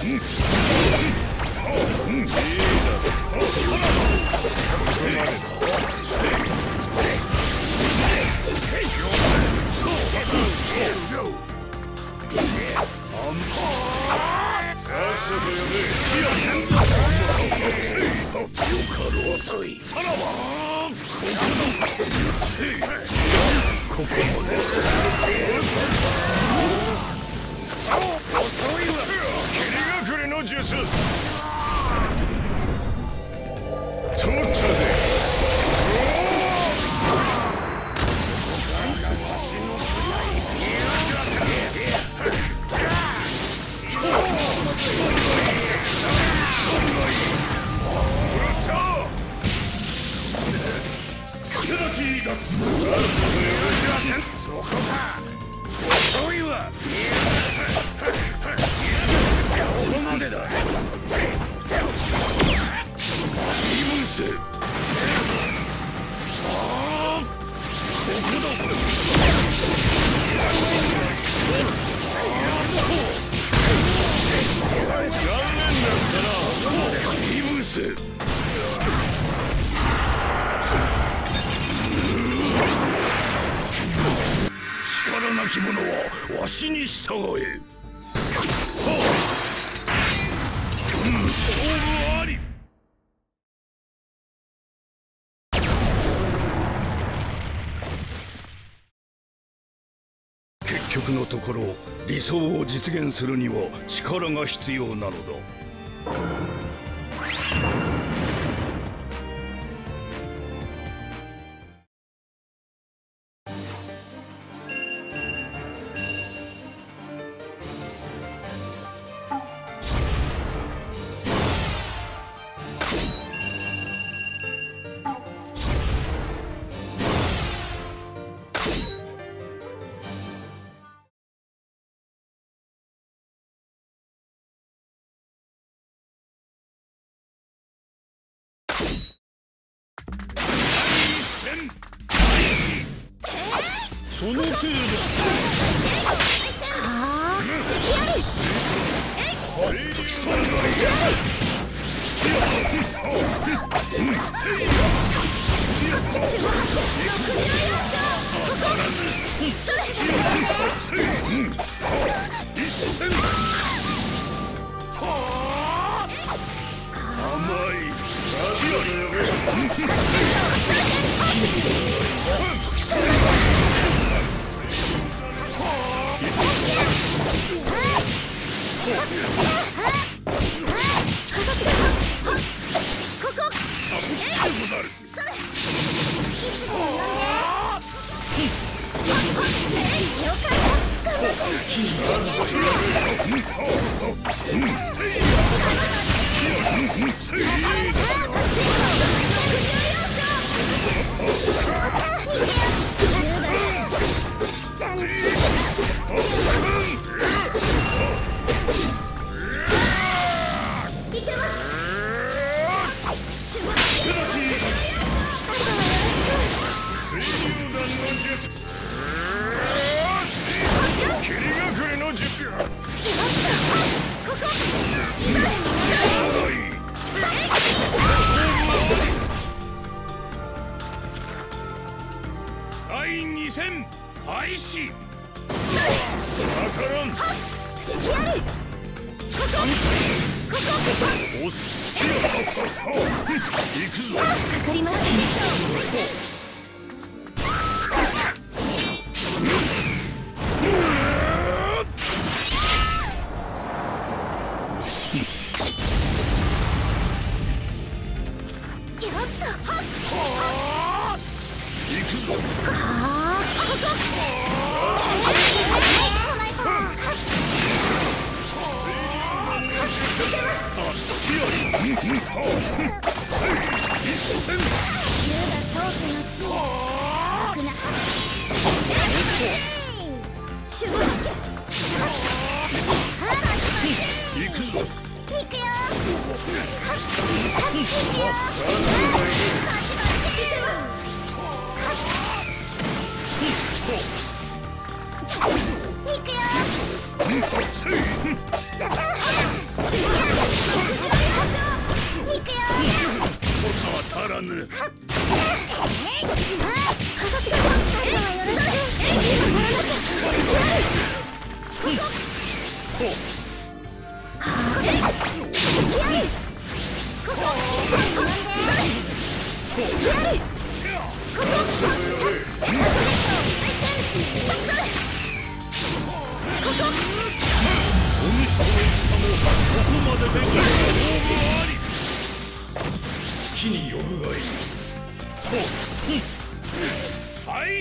Mm-hmm. 力なき者はわしに従え。はあうん勝負あり。結局のところ理想を実現するには力が必要なのだ。その程度はああきる 残念開始わからん隙あるこここここ押す隙や行くぞかかりましたよっ。とはっ行くぞ行くよ最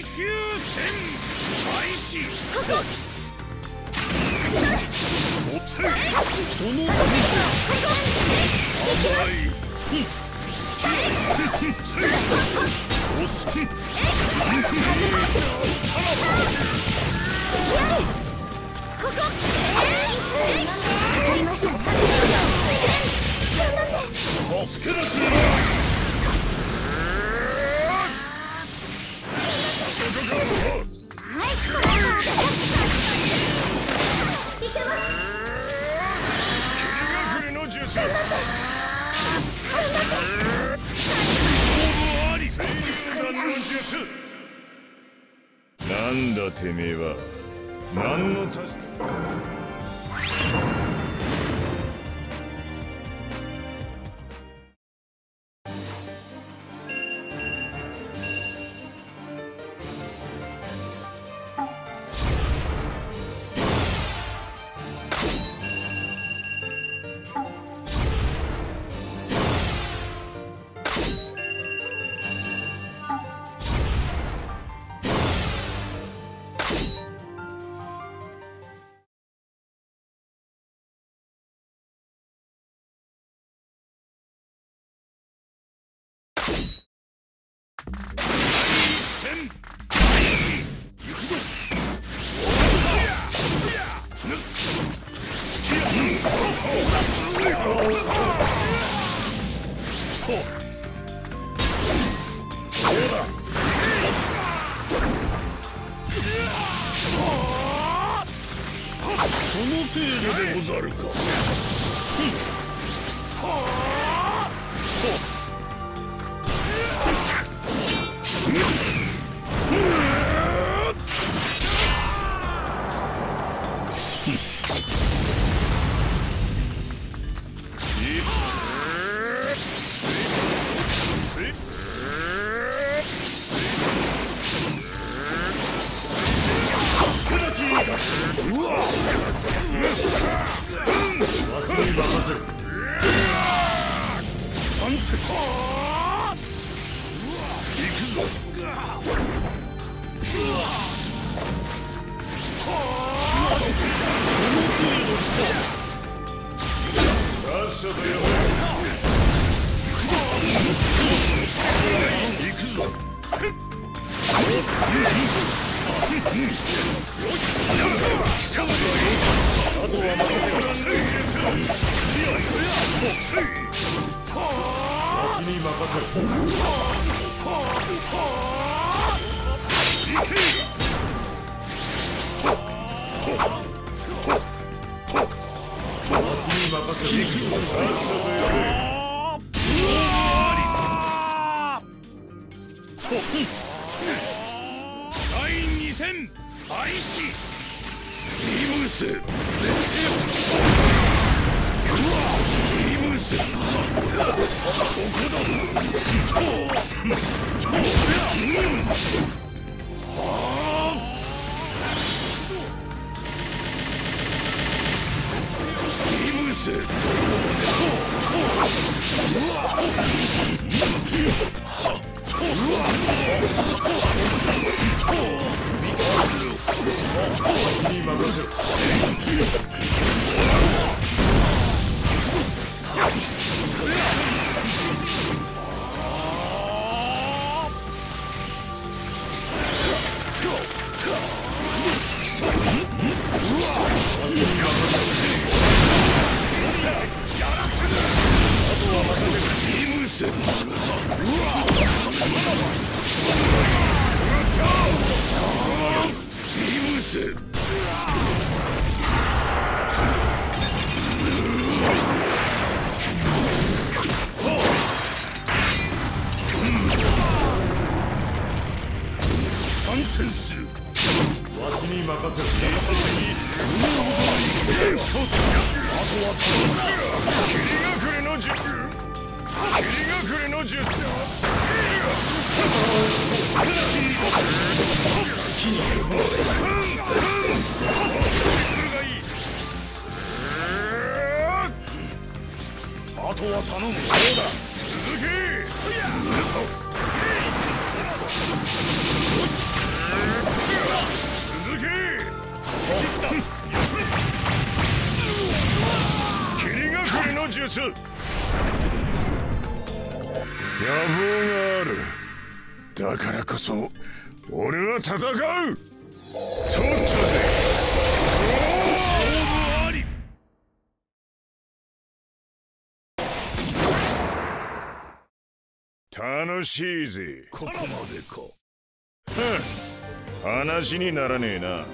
終戦開始その助けなくなてめえは何のたしその程度でござるか。さっさリムスの術あとは頼む。どうだ続け続け霧隠れの術望がある。だからこそ俺は戦う。取ったぜ勝負あり。楽しいぜ。ここまでか。話にならねえな